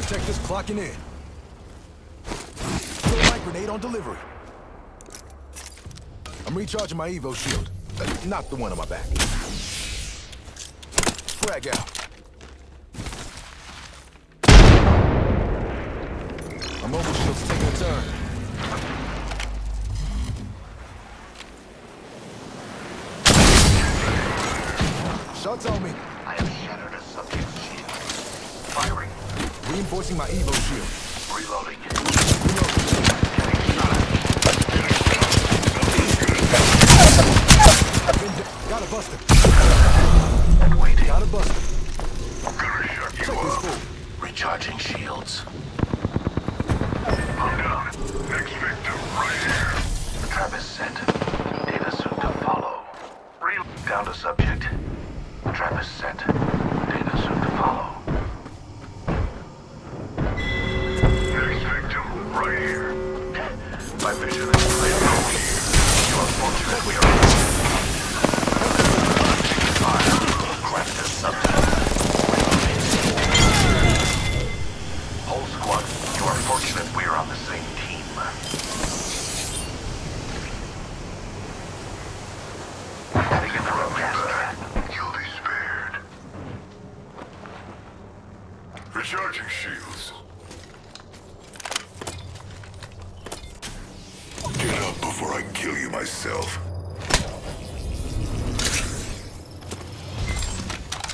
Protectors clocking in. Throw light grenade on delivery. I'm recharging my Evo shield. Uh, not the one on my back. Frag out. My mobile shield's taking a turn. Shots on me. I have shattered a. Firing. Reinforcing my Evo shield. Reloading. Reload. Getting shot Been d- Got a buster. Waiting. Got a buster. Gonna shut Check this fool. Recharging shields. I'm down. Next victim, right here. Trap is set. Data soon to follow. Real down to subject. Trap is set. You are fortunate we are. Whole squad, you are fortunate we're on the same team. You'll be spared. Recharging shields. Get up before I kill you myself.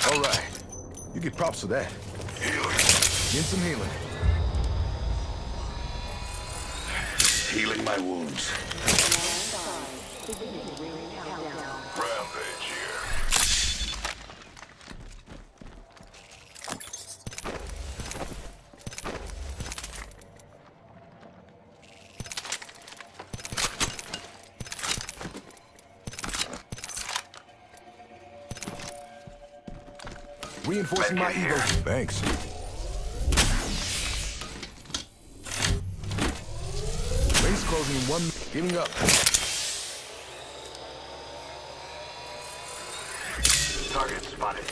All right. You get props for that. Healing. Get some healing. Healing my wounds. Reinforcing my Back in Evo. here. Thanks. Rings closing in one. Giving up. Target spotted.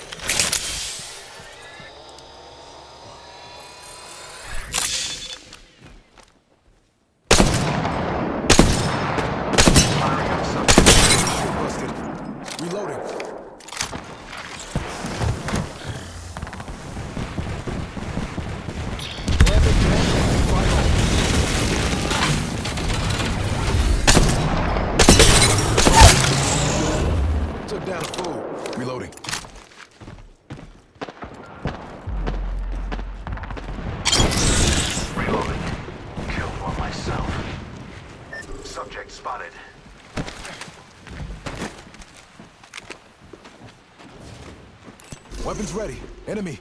Firing on subject. Shield busted. Reloading. Subject spotted. Weapons ready. Enemy.